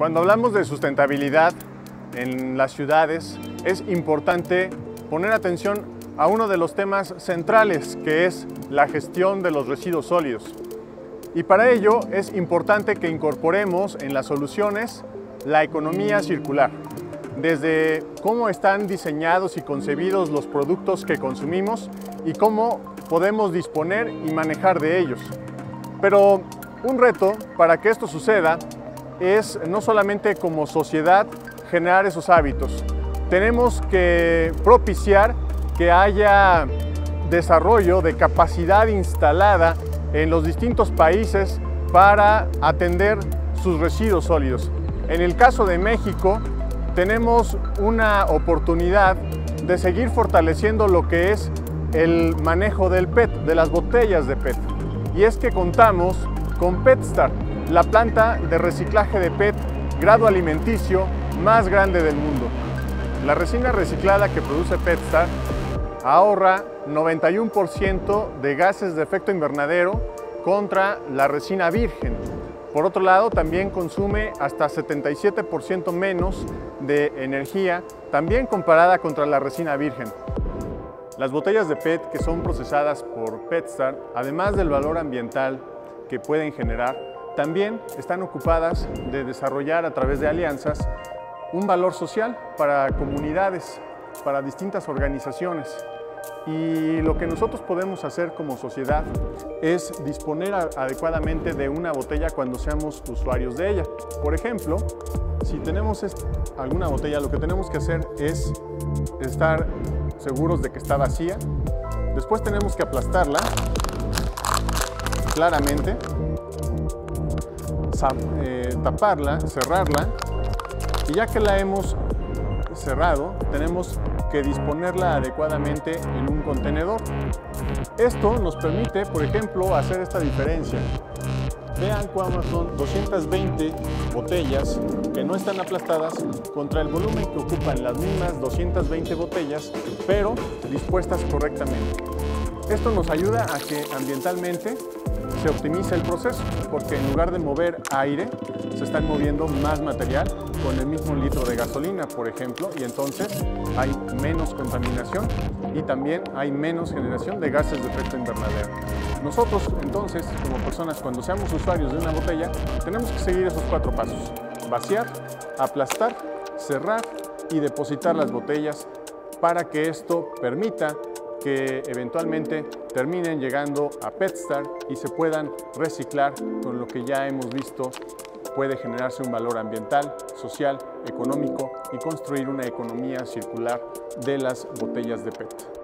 Cuando hablamos de sustentabilidad en las ciudades, es importante poner atención a uno de los temas centrales, que es la gestión de los residuos sólidos. Y para ello es importante que incorporemos en las soluciones la economía circular, desde cómo están diseñados y concebidos los productos que consumimos y cómo podemos disponer y manejar de ellos. Pero un reto para que esto suceda es no solamente como sociedad generar esos hábitos, tenemos que propiciar que haya desarrollo de capacidad instalada en los distintos países para atender sus residuos sólidos. En el caso de México, tenemos una oportunidad de seguir fortaleciendo lo que es el manejo del PET, de las botellas de PET. Y es que contamos con PetStar, la planta de reciclaje de PET grado alimenticio más grande del mundo. La resina reciclada que produce PetStar ahorra 91% de gases de efecto invernadero contra la resina virgen. Por otro lado, también consume hasta 77% menos de energía, también comparada contra la resina virgen. Las botellas de PET que son procesadas por PetStar, además del valor ambiental que pueden generar, también están ocupadas de desarrollar a través de alianzas un valor social para comunidades, para distintas organizaciones. Y lo que nosotros podemos hacer como sociedad es disponer adecuadamente de una botella cuando seamos usuarios de ella. Por ejemplo, si tenemos alguna botella, lo que tenemos que hacer es estar seguros de que está vacía. Después tenemos que aplastarla claramente, eh, taparla, cerrarla y ya que la hemos cerrado, tenemos que disponerla adecuadamente en un contenedor. Esto nos permite, por ejemplo, hacer esta diferencia. Vean cuándo son 220 botellas que no están aplastadas contra el volumen que ocupan las mismas 220 botellas, pero dispuestas correctamente. Esto nos ayuda a que ambientalmente se optimice el proceso, porque en lugar de mover aire, se están moviendo más material con el mismo litro de gasolina, por ejemplo, y entonces hay menos contaminación y también hay menos generación de gases de efecto invernadero. Nosotros, entonces, como personas, cuando seamos usuarios de una botella, tenemos que seguir esos cuatro pasos. Vaciar, aplastar, cerrar y depositar las botellas para que esto permita que eventualmente terminen llegando a PetStar y se puedan reciclar con lo que ya hemos visto puede generarse un valor ambiental, social, económico y construir una economía circular de las botellas de PET.